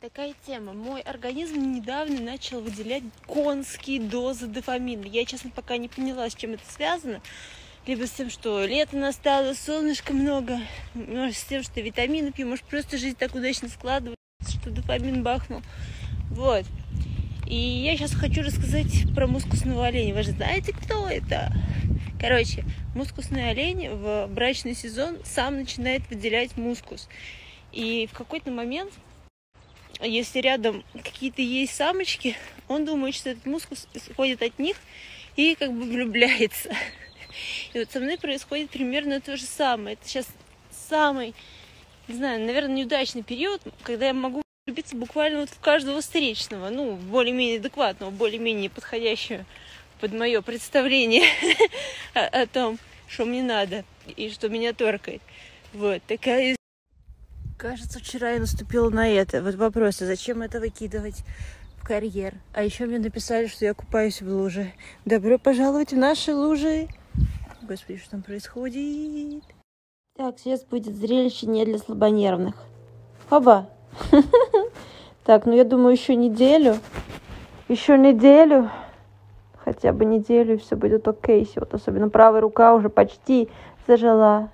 Такая тема. Мой организм недавно начал выделять конские дозы дофамина. Я, честно, пока не поняла, с чем это связано. Либо с тем, что лето настало, солнышко много, может, с тем, что витамины пью, может, просто жизнь так удачно складывается, что дофамин бахнул. Вот. И я сейчас хочу рассказать про мускусного оленя. Вы же знаете, кто это? Короче, мускусный олень в брачный сезон сам начинает выделять мускус. И в какой-то момент, если рядом какие-то есть самочки, он думает, что этот мускус исходит от них и как бы влюбляется. И вот со мной происходит примерно то же самое. Это сейчас самый, не знаю, наверное, неудачный период, когда я могу влюбиться буквально вот в каждого встречного, ну, более-менее адекватного, более-менее подходящего под мое представление о, том, что мне надо и что меня торкает. Вот такая. Кажется, вчера я наступила на это. Вот вопрос, а зачем это выкидывать в карьер? А еще мне написали, что я купаюсь в луже. Добро пожаловать в наши лужи. Господи, что там происходит? Так, сейчас будет зрелище не для слабонервных. Оба! Так, ну я думаю, еще неделю. Еще неделю. Хотя бы неделю, и все будет окей. Вот особенно правая рука уже почти зажила.